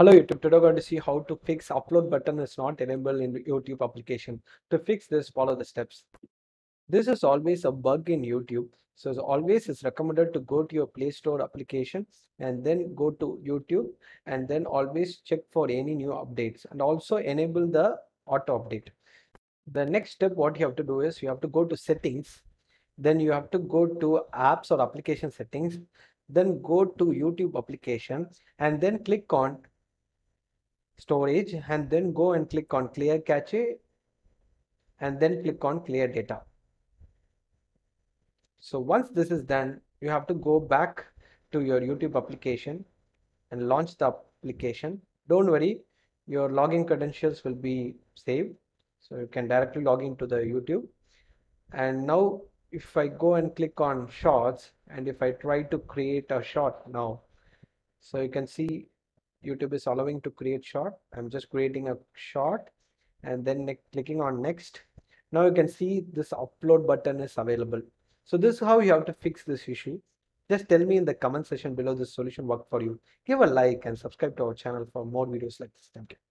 Hello YouTube, today we're going to see how to fix upload button is not enabled in YouTube application. To fix this, follow the steps. This is always a bug in YouTube. So always it's recommended to go to your Play Store application and then go to YouTube and then always check for any new updates and also enable the auto update. The next step what you have to do is you have to go to settings then you have to go to apps or application settings then go to YouTube application and then click on storage and then go and click on clear cache and then click on clear data. So once this is done, you have to go back to your YouTube application and launch the application. Don't worry, your login credentials will be saved. So you can directly log into the YouTube. And now if I go and click on shorts and if I try to create a short now, so you can see YouTube is allowing to create short. I'm just creating a short and then clicking on next. Now you can see this upload button is available. So this is how you have to fix this issue. Just tell me in the comment section below this solution worked for you. Give a like and subscribe to our channel for more videos like this. Thank you.